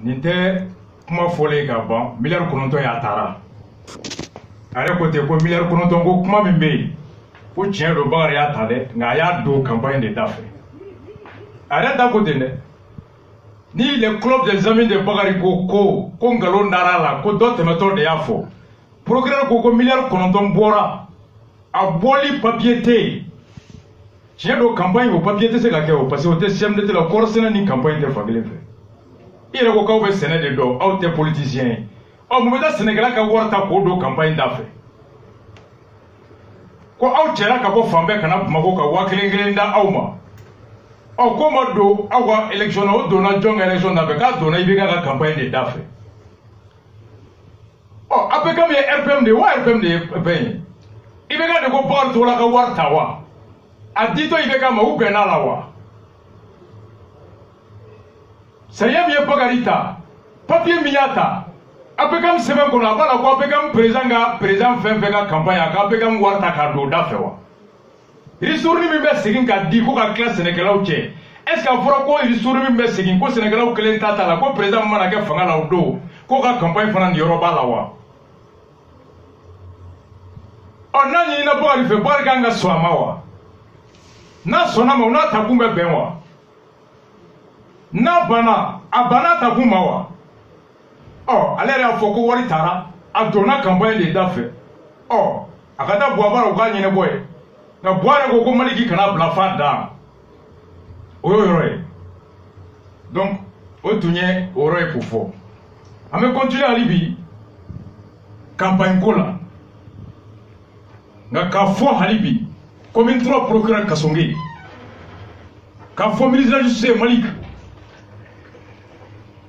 nin tɛ kuma fɔlen ka ban miliyari kɔnɔntɔn y'a taara a yɛrɛ ko ten ko miliyari kɔnɔntɔn ko kuma min bɛ yen ko tiɲɛ don bakari y'a ta dɛ nka a y'a don kanpaɲi de da fɛ a yɛrɛ da ko ten dɛ ni le club des amis de bakari ko ko ko nkalon dara a la ko dɔ tɛmɛtɔ de y'a fɔ procureur ko ko miliyari kɔnɔntɔn bɔra a bɔli papiye tɛ yen tiɲɛ don kanpaɲi o papiye tɛ se ka kɛ o parce que o tɛ cmdt la kɔɔri sɛnɛ ni kanpaɲi tɛ fan kelen fɛ i yɛrɛ ko k'aw bɛ sɛnɛ de dɔn aw tɛ politisiyɛn ye ɔ mun bɛ taa sɛnɛkɛla ka wari ta k'o don kanpaɲi da fɛ ko aw cɛla ka bɔ fan bɛɛ kana bamakɔ ka waa kelen kelen da aw ma ɔ ko ma don aw ka election na o donna jɔn ka election da fɛ k'a donna i bɛ ka ka kanpaɲi de da fɛ ɔ apekam ye rpm de ye wa rpm de ye bɛn ye i bɛ ka de ko bakari togola ka wari ta wa a ditɔ i bɛ ka ma u bɛnna la wa sariya min ye bakari ta papiye min y'a ta apekam sɛbɛn kɔnɔ a b'a la ko apekam perezan ka perezan fɛn fɛn ka kanpaɲi a ka apekam wari ta k'a don o da fɛ wa irisuruni min bɛ segin ka di ko ka tila sɛnɛkɛlaw cɛ est ce que a fɔra ko irisuruni min bɛ segin ko sɛnɛkɛlaw kelen ta t'a la ko perezan min mana kɛ fanga la o don k'o ka kanpaɲi fana niyɔrɔ b'a la wa ɔ n'a ɲinina bakari fɛ bakari kan ka sɔn a ma wa n'a sɔnna ma o n'a takun bɛ bɛn wa n'a banna a banna takun ma wa ɔ ale yɛrɛ y'a fɔ ko wari taara a donna kanpanye de da fɛ ɔ a ka taa buwaba la u k'a ɲɛnabɔ ye nka buwa yɛrɛ ko ko maliki kana bila f'a dan o y'o yɔrɔ ye donc o tun ye o yɔrɔ ye k'o fɔ an bɛ continuer hali bi kanpanye ko la nka k'a fɔ hali bi komi n tora procureur kasonge k'a fɔ ministre de la justice ye maliki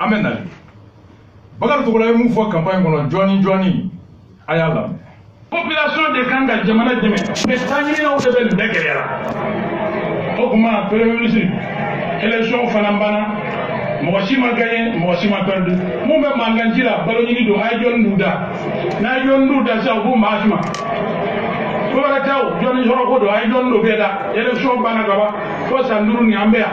an bɛ nali bakari togola ye mun fɔ kanpaɲi kɔnɔ jɔni jɔni a y'a lamɛn population de kan ka jamana dɛmɛ mɛ taɲininaw de bɛ nin bɛɛ gɛlɛyara o tuma premier ministre élection fana banna mɔgɔ si ma gagné mɔgɔ si ma perdu mun bɛ mankanci la balo ɲini don a ye jɔni n'u da n'a ye jɔni n'u da sisan u b'u maa suma ko wɛrɛ tɛ o jɔni sɔrɔ ko don a ye jɔni n'o bɛɛ da élection banna ka ban fo san duuru nin an bɛ yan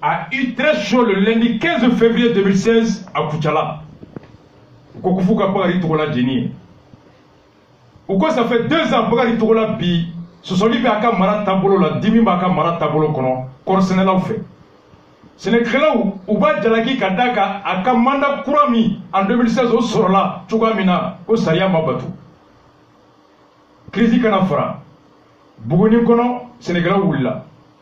a eu très chaud le lundi 15 février 2016 à Kuchala. Kokufuka Bakari Togola Jenny. Ou quoi ça fait deux ans Bakari Togola Bi, ce sont lui qui a Mara Tabolo, la Dimi Baka Mara Tabolo Kono, Korsenela fait. Sénégalais ou b'a jalaki ka da ka a ka mandat kura min en 2016 o sɔrɔla cogoya min na ko sariya ma bato kirisi kana fara buguni kɔnɔ sɛnɛkɛlaw wulila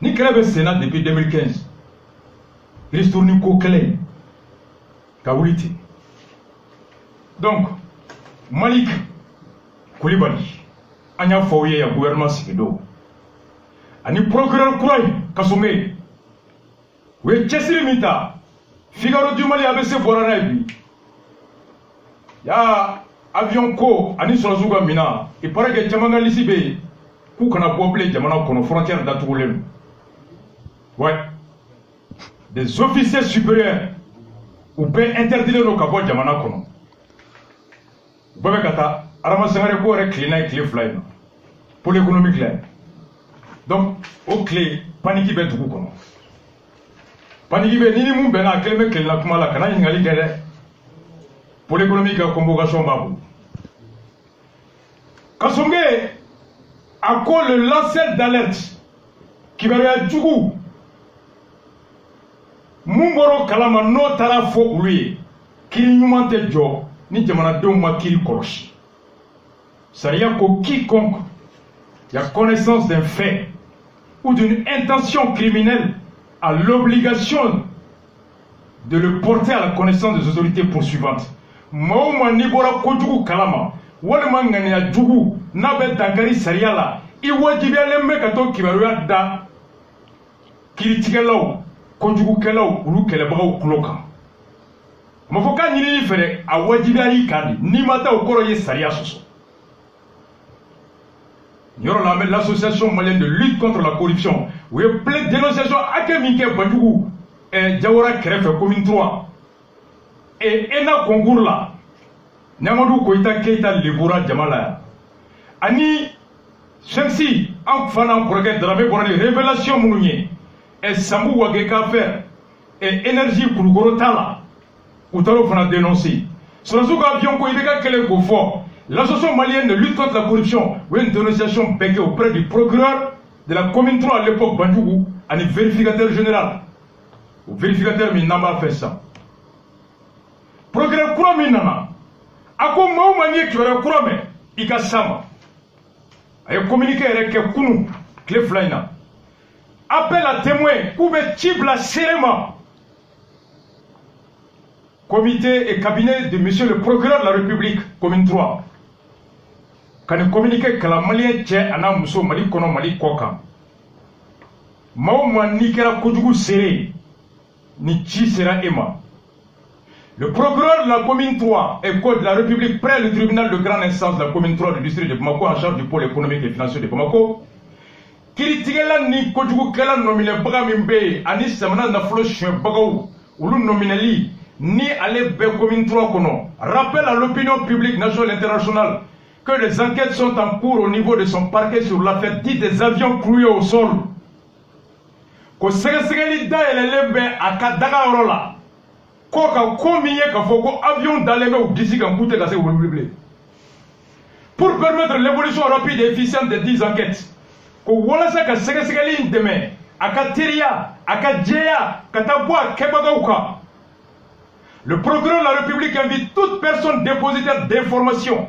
ni kɛlɛ bɛ sen na depuis 2015 ristourni ko kɛlɛ in ka wuli ten donc malik kulibali an y'a fɔ aw ye yan gouvernement sigidon ani procureur kura in kasonge u ye cɛsiri min ta figaro dumali a bɛ se bɔra n'a ye bi yaa avion ko ani sɔrɔsiw ka minan i pare kɛ caman ka lisi bɛ yen k'u kana bɔ bilen jamana kɔnɔ frontière datugulen don ouais des officiers supérieurs u bɛɛ interdilen don ka bɔ jamana kɔnɔ u bɛɛ bɛ ka taa arama sangare ko yɛrɛ tilenna ye tile fila in na pole économique la donc o tile paniki bɛ dugu kɔnɔ paniki bɛ ni ni mun bɛnna a kelen bɛ kelenna kuma la kana ɲininkali kɛ dɛ pole économique ka convocation b'a bolo kasonge a ko le lanceur d'alerte kibaruya jugu mun bɔr'o kalama n'o taara fɔ olu ye kiri ɲuman tɛ jɔ ni jamanadenw ma kiri kɔlɔsi sariya ko quiconque la connaissance d'un fait ou d'une intention criminelle a l'obligation de le porter à la connaissance des autorités poursuivantes maa o maa n'i bɔra kojugu kalama walima ŋaniya jugu n'a bɛ dankari sariya la i wajibiyalen bɛ ka to kibaruya da kiritigɛlaw kojugukɛlaw olu kɛlɛbagaw tulo kan mɔgɔ ka ɲinini fɛnɛ a wajibiya y'i kan de n'i ma taa o kɔrɔ ye sariya sɔsɔ yɔrɔ la an bɛ l'association malienne de lutte contre la corruption u ye plainte dénonciation hakɛ min kɛ banjugu eh, jawara kɛrɛfɛ commune 3 et ena concours la ɲamadu koyita keyita lebora jama la yan ani sɛmsi an fana an kɔrɔkɛ darame bɔra ni révélation minnu ye eh, sambu wage ka fɛ et énergie kulukoro t'a la u taara o fana dénoncer sɔrɔsiw ka avion ko i bɛ ka kɛlɛ k'o fɔ l'association malienne de lutte contre la corruption u ye dénonciation bɛɛ kɛ auprès du procureur de la commune 3 à l'époque banjugu ani vérificateur général o vérificateur min n'an b'a fɛ sisan procureur kura min nana a ko maa o maa n'i ye kibaruya kura mɛn i ka s'a ma a ye communiqué yɛrɛ kɛ kunu tile fila in na appel à témoin k'u bɛ ci bila seere ma comité et cabinet de monsieur le procureur de la république commune 3 ka nin communiqué kalan maliyɛn cɛ a n'a muso mali kɔnɔ mali kɔ kan maa o maa n'i kɛra kojugu seere ye ni sera e le procureur de la commune 3 et code de la république près le tribunal de grande instance de la commune 3 du district de Bamako en charge du pôle économique et financier de Bamako la ni kojugukɛla nɔminɛbaga min bɛ yen ani samana nafolo suɲɛbagaw olu nominali ni aller bɛ commune 3 kono rappel à l'opinion publique nationale et internationale que les enquêtes sont en cours au niveau de son parquet sur l'affaire dite des avions cloués au sol. ko sɛgɛsɛgɛli dayɛlɛlen bɛ a ka daga yɔrɔ la k'o ka ko min ye k'a fɔ ko avion dalen bɛ u disi kan k'u tɛ ka se k'olu wuli bilen pour permettre l'évolution rapide et efficiente des dix enquêtes ko walasa ka sɛgɛsɛgɛli in dɛmɛ a ka teriya a ka jɛya ka taa bɔ a kɛbagaw kan le procureur de la république invite toute personne dépositaire d'information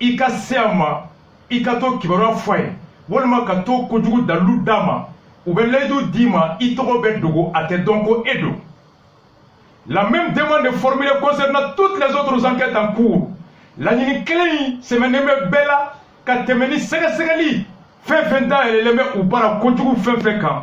i ka se a ma i ka to kibaruya fɔ a ye walima ka to kojugu dalilu d'a ma u bɛ layidu d'i ma i tɔgɔ bɛ dogo a tɛ dɔn ko e don la même demande est formulée concernant toutes les autres enquêtes en cours laɲini kelen in sɛmɛnen bɛ bɛɛ la ka tɛmɛ ni sɛgɛsɛgɛli fɛn fɛn dayɛlɛlen bɛ u bara kojugu fɛn fɛn kan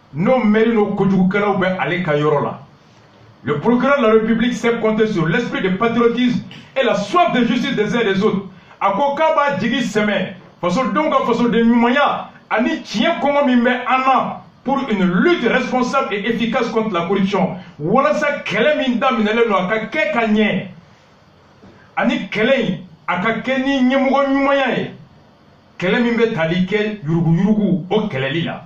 n'o mɛri n'o kojugukɛlaw bɛ ale ka yɔrɔ la le procureur de la république s'est compté sur l'esprit de patriotisme et la soif de justice des uns et des autres a ko k'a b'a jigi sɛmɛ fasodenw ka fasoden ɲumanya ani tiɲɛ kɔngɔ min bɛ an na pour une lutte responsable et efficace contre la corruption walasa kɛlɛ min daminɛlen don a ka kɛ ka ɲɛ ani kɛlɛ in a ka kɛ ni ɲɛmɔgɔ ɲumanya ye kɛlɛ min bɛ tali kɛ yuruguyurugu o kɛlɛli la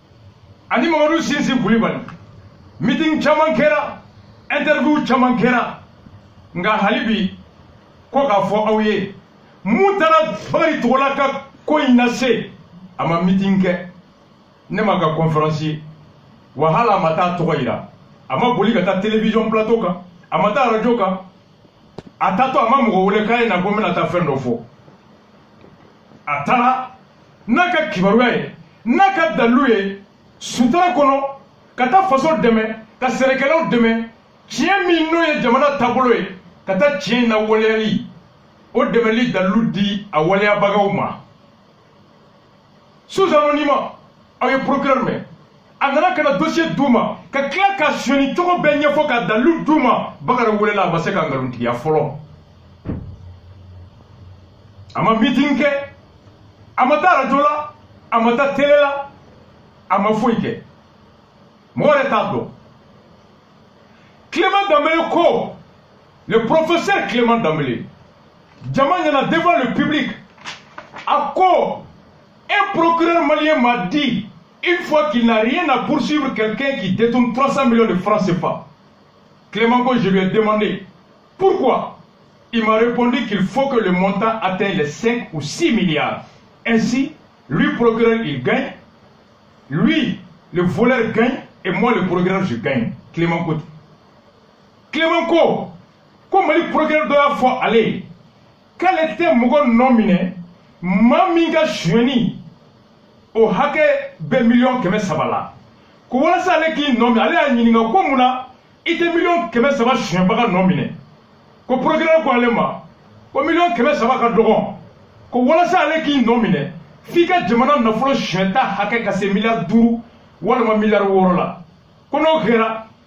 ani mamadu sisi kulibali mitin caman kɛra interview caman kɛra nka hali bi ko k'a fɔ aw ye mun taara bakari togola ka ko in lase a ma mitin kɛ ne ma ka conférence ye wa hali a ma taa tɔgɔ yira a ma boli ka taa télévision plateau kan a ma taa radio kan a taatɔ a ma mɔgɔ wele k'a ye na ko n bɛna taa fɛn dɔ fɔ a taara n'a ka kibaruya ye n'a ka dalilu ye sutura kɔnɔ ka taa faso dɛmɛ ka sɛnɛkɛlaw dɛmɛ tiɲɛ min n'o ye jamana taabolo ye ka taa tiɲɛ in na waleyali o dɛmɛli dalilu di a waleyabagaw ma sous anonymat aw ye procureur mɛn a nana ka na dosiye d'u ma ka tila ka soni cogo bɛɛ ɲɛfɔ ka dalilu d'u ma bakari welela a ma se ka nkalontigiya fɔlɔ a ma mitin kɛ a ma taa arajo la a ma taa tele la a ma foyi kɛ mɔgɔ yɛrɛ t'a dɔn clément dambele ko le professeur clément dambele jama ɲɛna devant le public a ko un procureur malien m'a dit Une fois qu'il n'a rien à poursuivre quelqu'un qui détourne 300 millions de francs pas. Clément Co, je lui ai demandé pourquoi. Il m'a répondu qu'il faut que le montant atteigne les 5 ou 6 milliards. Ainsi, lui, procureur, il gagne. Lui, le voleur gagne. Et moi, le procureur, je gagne. Clément Côte. Clément Co, Comment le procureur doit aller, k'ale tɛ mɔgɔ nɔ minɛ maa min ka sonyɛni o hakɛ bɛ miliyɔn kɛmɛ saba la ko walasa ale k'i nɔ minɛ ale y'a ɲininka ko mun na i tɛ miliyɔn kɛmɛ saba sonyɛbaga nɔ minɛ ko porokirɛ ko ale ma ko miliyɔn kɛmɛ saba ka dɔgɔn ko walasa ale k'i nɔ minɛ f'i ka jamana nafolo sonyɛta hakɛ ka se miliyari duuru walima miliyari wɔɔrɔ la ko n'o kɛra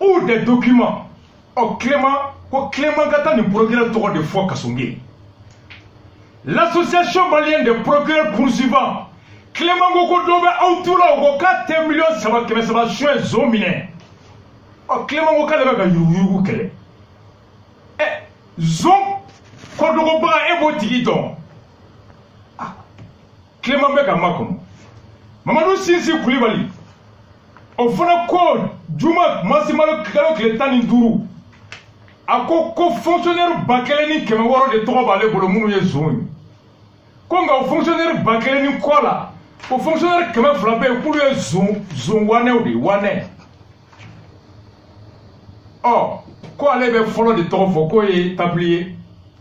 ou des documents ɔ clément ko clément ka taa nin procureur tɔgɔ de fɔ kasonge l'association malienne des procureurs poursuivants clément ko ko dɔ bɛ aw tu la o ko k'a tɛ miliyɔn saba kɛmɛ saba suɲɛ zo minɛ ɔ clément ko k'ale bɛ ka yuruguyurugu kɛlɛ ɛ zo kɔdogobaga e b'o tigi dɔn tilema bɛ ka makɔnɔ mamadu sinsi kulibali o fana ko juma masimalo kalo tile tan ni duuru a ko ko fonctionnaire ba kelen ni kɛmɛ wɔɔrɔ de tɔgɔ b'ale bolo minnu ye zon ye ko nka o fonctionnaire ba kelen ni kɔ la o fonctionnaire kɛmɛ fila bɛ yen k'olu ye zon zon wanɛw de ye wanɛ ɔ ko ale bɛ fɔlɔ de tɔgɔ fɔ k'o ye tabili ye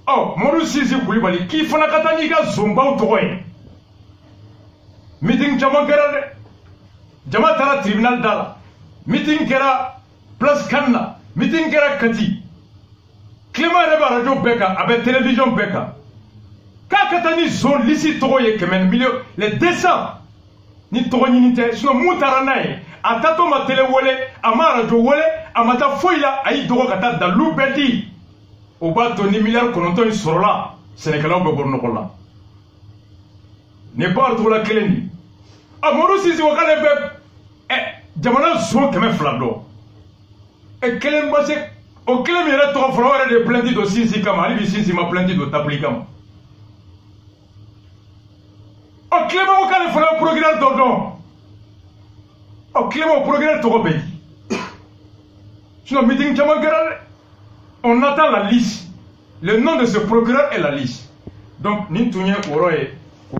ɔ mɔdu sisi kulibali k'i fana ka taa n'i ka zonbaw tɔgɔ ye mitin caman kɛra dɛ jama taara tribinali da la mitin kɛra place kan na mitin kɛra kati tilema yɛrɛ bɛ arajo bɛɛ kan a bɛ televiziyɔn bɛɛ kan k'a ka taa ni zon lisi tɔgɔ ye kɛmɛ ni miliyɔn le desan ni tɔgɔ ɲini tɛ sinɔ mun taara n'a ye a taatɔ ma tele wele a ma arajo wele a ma taa foyi la a y'i dɔgɔ ka taa dalilu bɛɛ di o b'a to ni miliyari kɔnɔntɔn in sɔrɔla sɛnɛkɛlaw bɛ bɔ nɔgɔ la nin b'a cogola kelen de amadu sisi ko k'ale bɛ jamana zon kɛmɛ fila dɔn e kelen ma se o kelen min yɛrɛ tɔgɔ fɔlɔ o yɛrɛ de ye plainte don sinsin kama hali bi sinsin ma plainte don tabili kama ɔ tilema ko k'ale fana ye procureur dɔ dɔn ɔ tilema o procureur tɔgɔ bɛ di sinon meeting caman kɛra dɛ on attend la liste le nom de ce procureur est la liste donc nin tun ye o yɔrɔ ye k'o